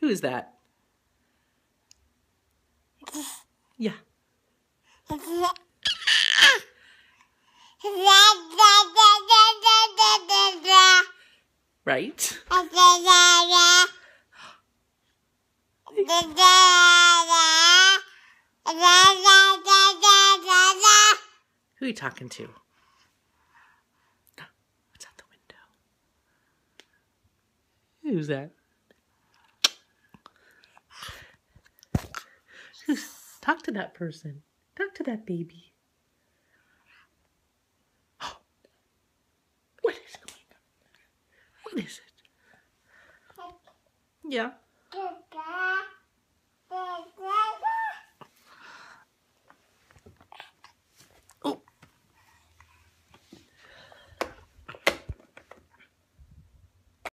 Who is that? Yeah. Right? Who are you talking to? What's out the window? Who's that? talk to that person. Talk to that baby. What is going on? What is it? Yeah.